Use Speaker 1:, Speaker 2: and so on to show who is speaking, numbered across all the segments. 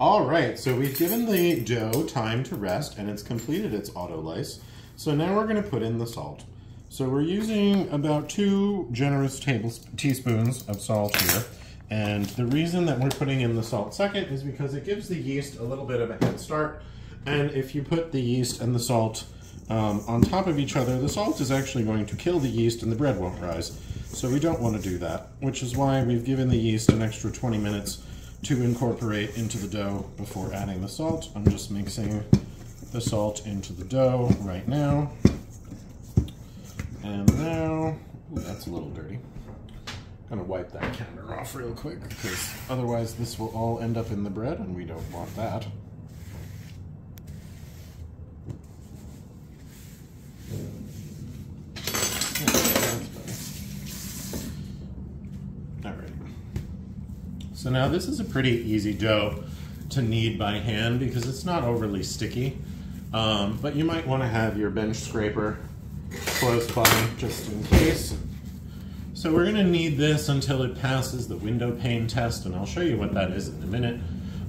Speaker 1: All right, so we've given the dough time to rest and it's completed its autolyse. So now we're gonna put in the salt. So we're using about two generous tablespoons, teaspoons of salt here. And the reason that we're putting in the salt second is because it gives the yeast a little bit of a head start. And if you put the yeast and the salt um, on top of each other, the salt is actually going to kill the yeast and the bread won't rise. So we don't want to do that, which is why we've given the yeast an extra 20 minutes to incorporate into the dough before adding the salt. I'm just mixing the salt into the dough right now. And now, ooh, that's a little dirty. I'm gonna wipe that counter off real quick because otherwise this will all end up in the bread and we don't want that. All right. So now this is a pretty easy dough to knead by hand because it's not overly sticky. Um, but you might want to have your bench scraper close by just in case. So we're going to knead this until it passes the window pane test, and I'll show you what that is in a minute.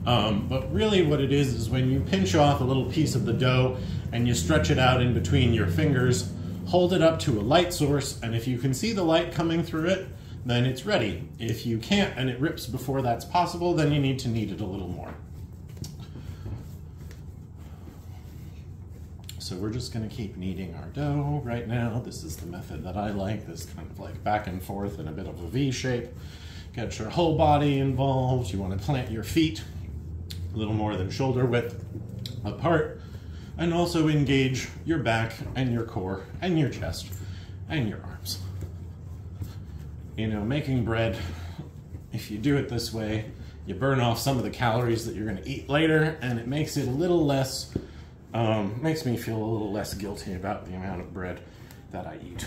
Speaker 1: Um, but really what it is is when you pinch off a little piece of the dough and you stretch it out in between your fingers, hold it up to a light source, and if you can see the light coming through it, then it's ready. If you can't and it rips before that's possible, then you need to knead it a little more. So we're just gonna keep kneading our dough right now. This is the method that I like, this kind of like back and forth in a bit of a V shape. Get your whole body involved. You wanna plant your feet a little more than shoulder width apart and also engage your back and your core and your chest and your arms. You know, making bread, if you do it this way, you burn off some of the calories that you're gonna eat later and it makes it a little less um, makes me feel a little less guilty about the amount of bread that I eat.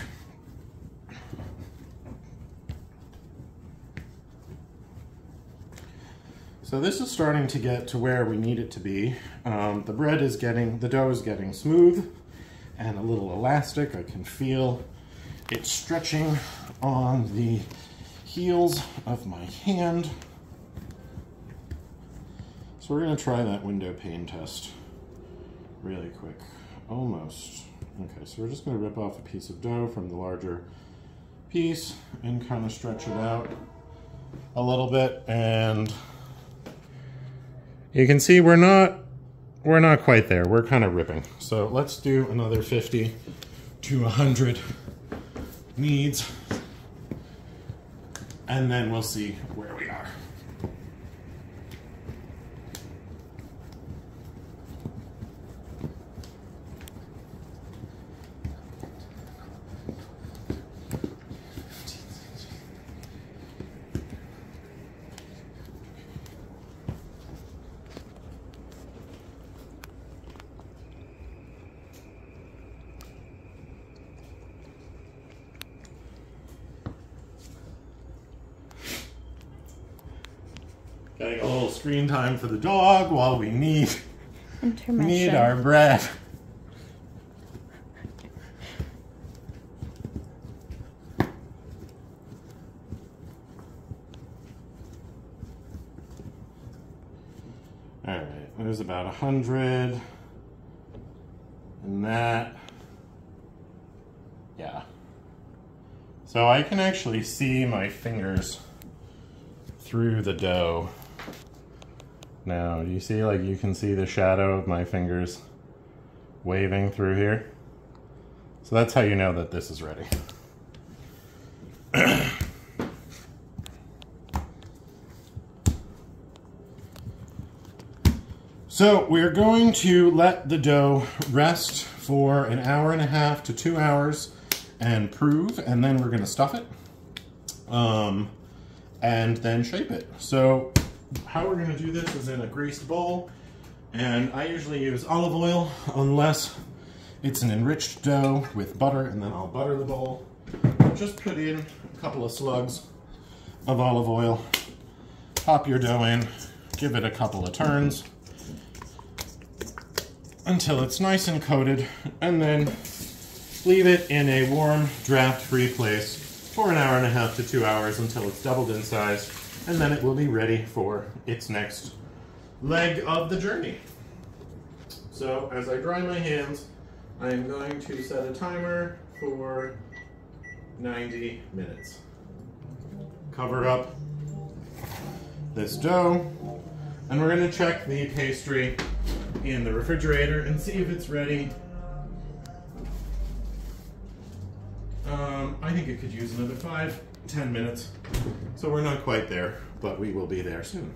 Speaker 1: So this is starting to get to where we need it to be. Um, the bread is getting, the dough is getting smooth and a little elastic. I can feel it stretching on the heels of my hand. So we're gonna try that window pane test really quick. Almost. Okay, so we're just going to rip off a piece of dough from the larger piece and kind of stretch it out a little bit and you can see we're not we're not quite there. We're kind of ripping. So let's do another 50 to 100 kneads and then we'll see where Getting a little screen time for the dog while we knead knead our bread. All right, there's about a hundred, and that, yeah. So I can actually see my fingers through the dough. Now, you see, like, you can see the shadow of my fingers waving through here? So that's how you know that this is ready. so we're going to let the dough rest for an hour and a half to two hours and prove, and then we're gonna stuff it. Um, and then shape it. So how we're gonna do this is in a greased bowl, and I usually use olive oil unless it's an enriched dough with butter, and then I'll butter the bowl. Just put in a couple of slugs of olive oil, pop your dough in, give it a couple of turns until it's nice and coated, and then leave it in a warm, draft-free place for an hour and a half to two hours until it's doubled in size, and then it will be ready for its next leg of the journey. So as I dry my hands, I am going to set a timer for 90 minutes. Cover up this dough, and we're gonna check the pastry in the refrigerator and see if it's ready. Um, I think it could use another five, ten minutes. So we're not quite there, but we will be there soon.